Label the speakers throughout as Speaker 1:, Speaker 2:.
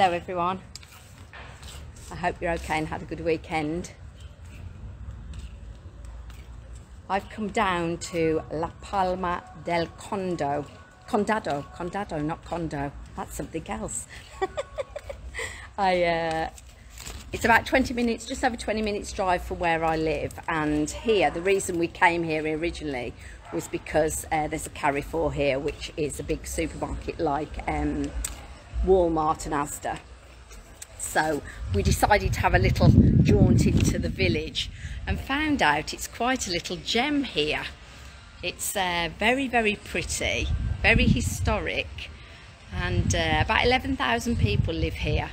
Speaker 1: Hello everyone. I hope you're okay and had a good weekend. I've come down to La Palma del Condo. Condado, Condado, not Condo. That's something else. I, uh, it's about 20 minutes, just over 20 minutes drive from where I live. And here, the reason we came here originally was because uh, there's a Carrefour here, which is a big supermarket like um, Walmart and Asda. So we decided to have a little jaunt into the village and found out it's quite a little gem here. It's uh, very, very pretty, very historic, and uh, about 11,000 people live here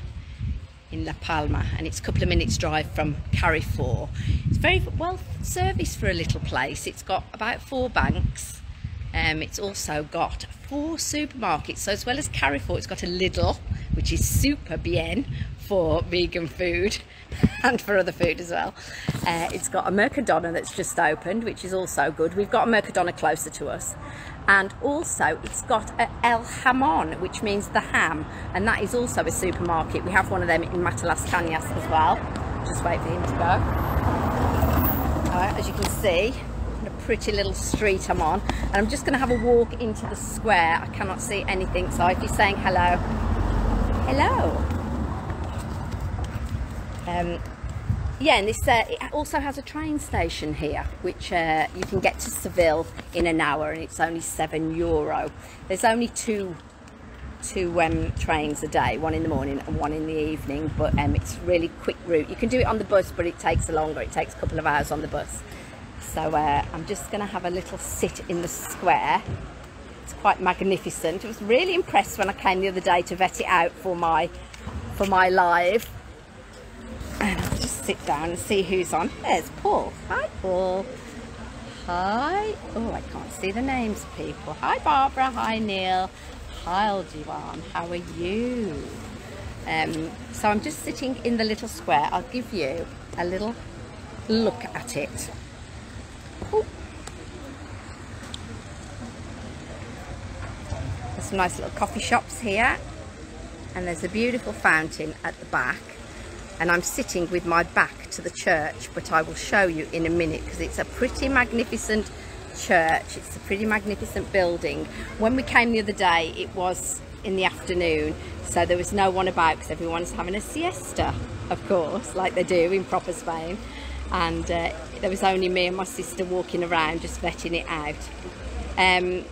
Speaker 1: in La Palma, and it's a couple of minutes drive from Carrefour. It's very well serviced for a little place. It's got about four banks. Um, it's also got four supermarkets. So as well as Carrefour, it's got a Lidl, which is super bien for vegan food and for other food as well. Uh, it's got a Mercadona that's just opened, which is also good. We've got a Mercadona closer to us. And also it's got a El Jamon, which means the ham. And that is also a supermarket. We have one of them in Matalascañas as well. Just wait for him to go. As you can see, pretty little street I'm on. And I'm just gonna have a walk into the square. I cannot see anything. So if you're saying hello, hello. Um, yeah, and this uh, it also has a train station here, which uh, you can get to Seville in an hour, and it's only seven euro. There's only two two um, trains a day, one in the morning and one in the evening, but um, it's really quick route. You can do it on the bus, but it takes a longer. It takes a couple of hours on the bus. So uh, I'm just going to have a little sit in the square. It's quite magnificent. I was really impressed when I came the other day to vet it out for my for my live and I'll just sit down and see who's on. There's Paul. Hi, Paul. Hi. Oh, I can't see the names of people. Hi, Barbara. Hi, Neil. Hi, Aljiwan. How are you? Um, so I'm just sitting in the little square. I'll give you a little look at it. There's some nice little coffee shops here. And there's a beautiful fountain at the back. And I'm sitting with my back to the church but I will show you in a minute because it's a pretty magnificent church. It's a pretty magnificent building. When we came the other day it was in the afternoon so there was no one about because everyone's having a siesta of course like they do in proper Spain. And uh, there was only me and my sister walking around just vetting it out. Um,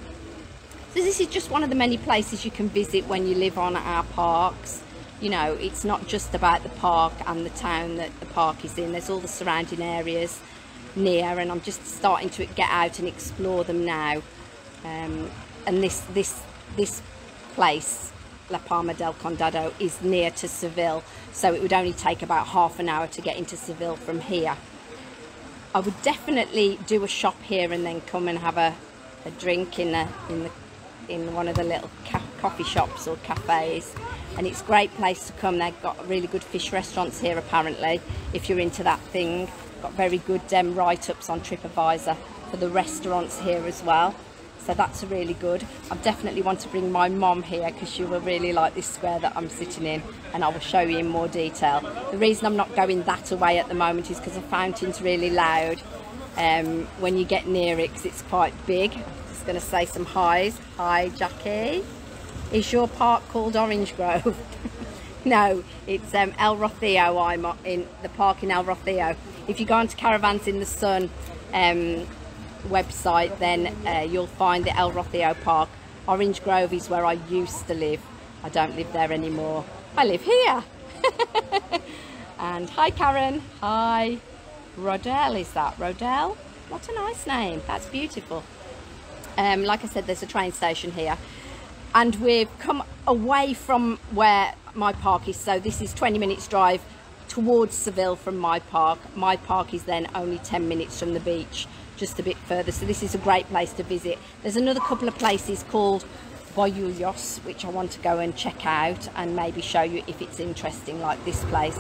Speaker 1: so this is just one of the many places you can visit when you live on our parks. You know it's not just about the park and the town that the park is in. There's all the surrounding areas near and I'm just starting to get out and explore them now. Um, and this this this place La Palma del Condado is near to Seville so it would only take about half an hour to get into Seville from here I would definitely do a shop here and then come and have a, a drink in the in the in one of the little coffee shops or cafes. And it's a great place to come. They've got really good fish restaurants here apparently if you're into that thing. Got very good um, write-ups on TripAdvisor for the restaurants here as well so that's a really good I definitely want to bring my mom here because she will really like this square that I'm sitting in and I will show you in more detail the reason I'm not going that away at the moment is because the fountain's really loud um, when you get near it because it's quite big I'm just going to say some highs hi Jackie is your park called Orange Grove? no, it's um, El Rocío. I'm in the park in El Rocío. If you go onto Caravans in the Sun um, website, then uh, you'll find the El Rocío Park. Orange Grove is where I used to live. I don't live there anymore. I live here. and hi Karen. Hi. Rodell is that? Rodell? What a nice name. That's beautiful. Um, like I said, there's a train station here and we've come away from where my park is so this is 20 minutes drive towards Seville from my park my park is then only 10 minutes from the beach just a bit further. So this is a great place to visit. There's another couple of places called Bollullos which I want to go and check out and maybe show you if it's interesting like this place.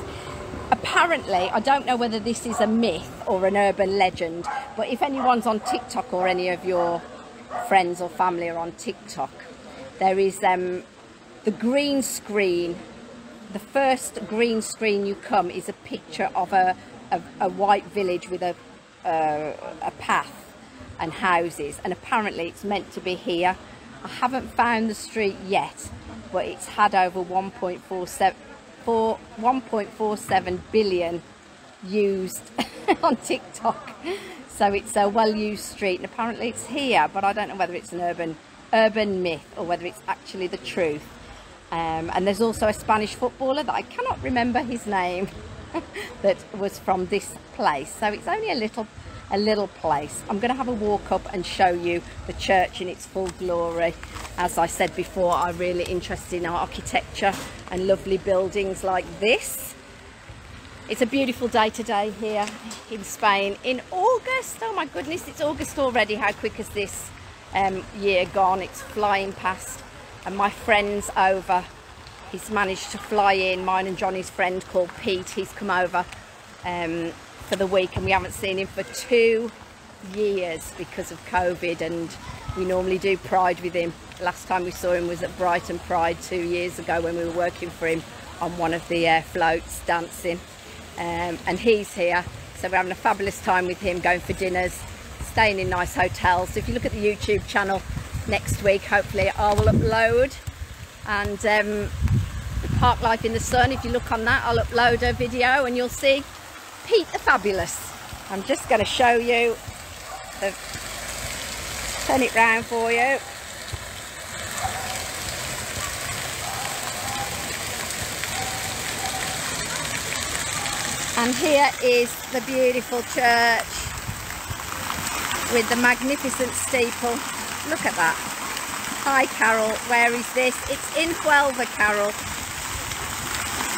Speaker 1: Apparently I don't know whether this is a myth or an urban legend but if anyone's on TikTok or any of your friends or family are on TikTok there is um, the green screen the first green screen you come is a picture of a, a, a white village with a, uh, a path and houses and apparently it's meant to be here. I haven't found the street yet but it's had over 1.47 1.47 billion used on TikTok. So it's a well-used street and apparently it's here but I don't know whether it's an urban urban myth or whether it's actually the truth. Um, and there's also a Spanish footballer that I cannot remember his name that was from this place. So it's only a little a little place. I'm going to have a walk up and show you the church in its full glory. As I said before I'm really interested in architecture and lovely buildings like this. It's a beautiful day today here in Spain. In August oh my goodness it's August already. How quick is this um, year gone? It's flying past. And my friend's over he's managed to fly in. Mine and Johnny's friend called Pete he's come over um, for the week and we haven't seen him for two years because of COVID and we normally do Pride with him. Last time we saw him was at Brighton Pride two years ago when we were working for him on one of the uh, floats dancing. Um, and he's here so we're having a fabulous time with him going for dinners staying in nice hotels. So if you look at the YouTube channel next week hopefully I will upload. And um, Park Life in the Sun if you look on that I'll upload a video and you'll see Pete the Fabulous I'm just going to show you the, turn it round for you And here is the beautiful church with the magnificent steeple. Look at that. Hi Carol, where is this? It's in Huelva, Carol.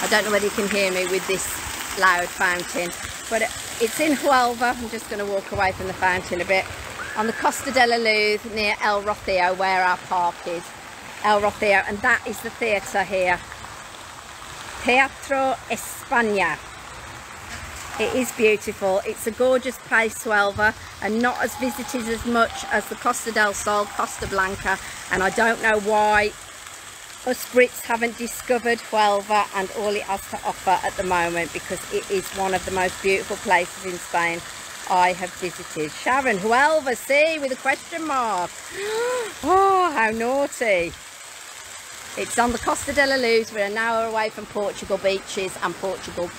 Speaker 1: I don't know whether you can hear me with this loud fountain, but it's in Huelva. I'm just going to walk away from the fountain a bit. On the Costa de la Luz near El Rocio, where our park is. El Rocio, and that is the theatre here. Teatro España. It is beautiful. It's a gorgeous place, Huelva, and not as visited as much as the Costa del Sol, Costa Blanca, and I don't know why us Brits haven't discovered Huelva and all it has to offer at the moment because it is one of the most beautiful places in Spain I have visited. Sharon, Huelva, see, with a question mark. Oh, how naughty. It's on the Costa de la Luz. We're an hour away from Portugal beaches and Portugal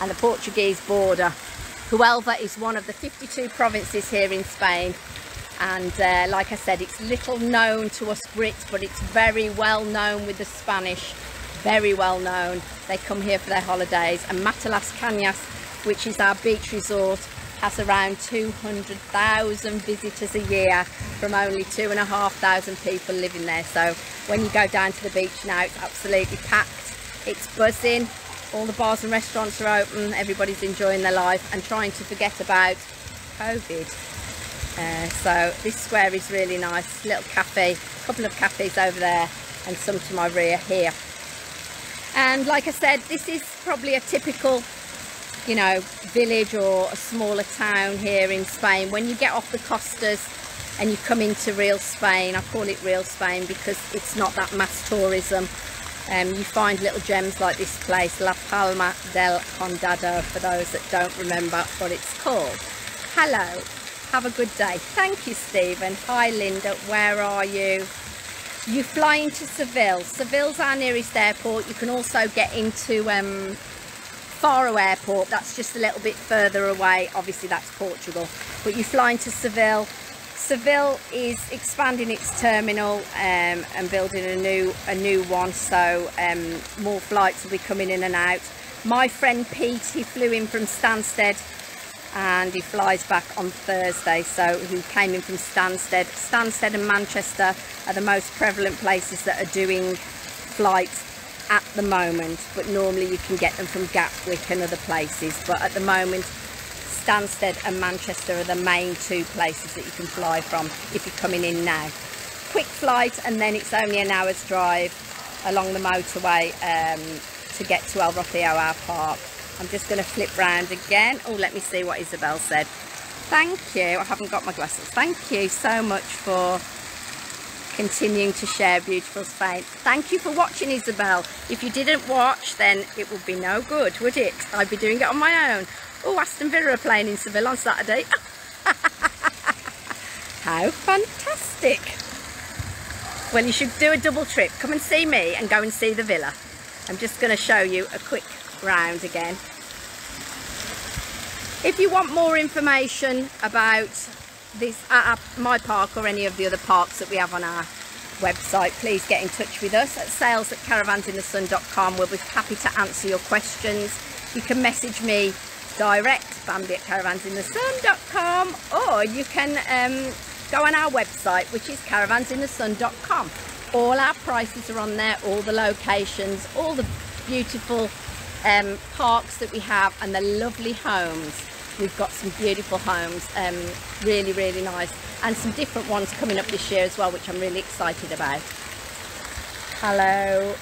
Speaker 1: and the Portuguese border. Huelva is one of the 52 provinces here in Spain and uh, like I said it's little known to us Brits but it's very well known with the Spanish. Very well known. They come here for their holidays. And Matalascañas which is our beach resort has around 200,000 visitors a year from only two and a half thousand people living there. So when you go down to the beach now it's absolutely packed. It's buzzing. All the bars and restaurants are open. Everybody's enjoying their life and trying to forget about COVID uh, so this square is really nice little cafe a couple of cafes over there and some to my rear here. And like I said this is probably a typical you know village or a smaller town here in Spain. When you get off the costas and you come into real Spain I call it real Spain because it's not that mass tourism um, you find little gems like this place, La Palma del Condado, for those that don't remember what it's called. Hello, have a good day. Thank you, Stephen. Hi, Linda, where are you? You fly into Seville. Seville's our nearest airport. You can also get into um, Faro Airport. That's just a little bit further away. Obviously, that's Portugal. But you fly into Seville Seville is expanding its terminal um, and building a new a new one so um, more flights will be coming in and out. My friend Pete, he flew in from Stansted and he flies back on Thursday so he came in from Stansted. Stansted and Manchester are the most prevalent places that are doing flights at the moment but normally you can get them from Gatwick and other places but at the moment Stansted and Manchester are the main two places that you can fly from if you're coming in now. Quick flight and then it's only an hour's drive along the motorway um, to get to El Rocio park. I'm just going to flip round again. Oh, let me see what Isabel said. Thank you. I haven't got my glasses. Thank you so much for continuing to share beautiful Spain. Thank you for watching, Isabel. If you didn't watch, then it would be no good, would it? I'd be doing it on my own. Oh, Aston Villa are playing in Seville on Saturday. How fantastic. Well, you should do a double trip. Come and see me and go and see the villa. I'm just going to show you a quick round again. If you want more information about this my park or any of the other parks that we have on our website, please get in touch with us at sales at caravansinthesun.com. We'll be happy to answer your questions. You can message me direct, Bambi at caravansinthesun.com, or you can um, go on our website, which is caravansinthesun.com. All our prices are on there, all the locations, all the beautiful um, parks that we have, and the lovely homes. We've got some beautiful homes, um, really, really nice, and some different ones coming up this year as well, which I'm really excited about. Hello,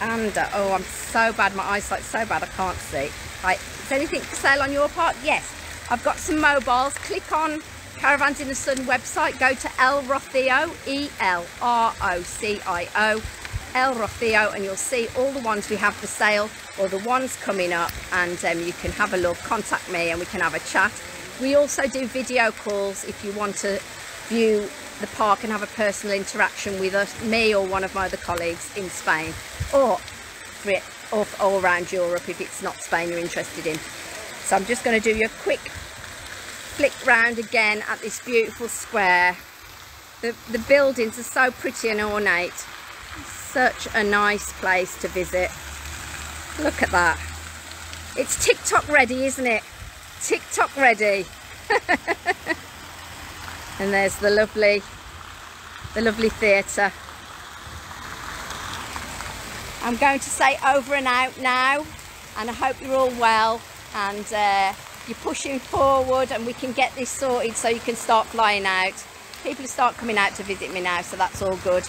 Speaker 1: and oh, I'm so bad, my eyesight's so bad I can't see. Right, is anything for sale on your part? Yes, I've got some mobiles. Click on Caravans in the Sun website, go to El Rocio, E-L-R-O-C-I-O, El Rocio, and you'll see all the ones we have for sale or the ones coming up, and um, you can have a look, contact me, and we can have a chat. We also do video calls if you want to view the park and have a personal interaction with us, me or one of my other colleagues in Spain, or, or all around Europe if it's not Spain you're interested in. So I'm just going to do you a quick flick round again at this beautiful square. The, the buildings are so pretty and ornate. Such a nice place to visit. Look at that. It's TikTok ready, isn't it? TikTok ready. and there's the lovely, the lovely theatre. I'm going to say over and out now and I hope you're all well and uh, you're pushing forward and we can get this sorted so you can start flying out. People start coming out to visit me now, so that's all good.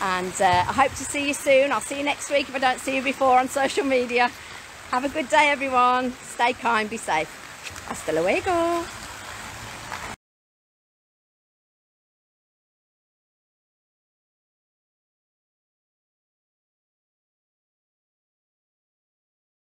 Speaker 1: And uh, I hope to see you soon. I'll see you next week if I don't see you before on social media. Have a good day, everyone. Stay kind, be safe. Hasta luego.